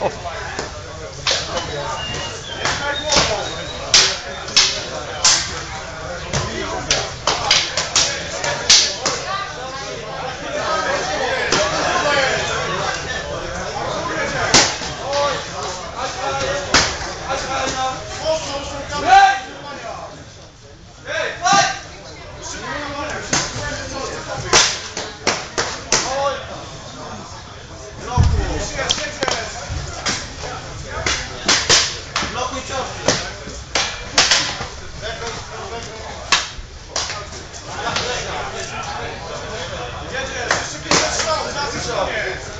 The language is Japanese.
now. Yeah.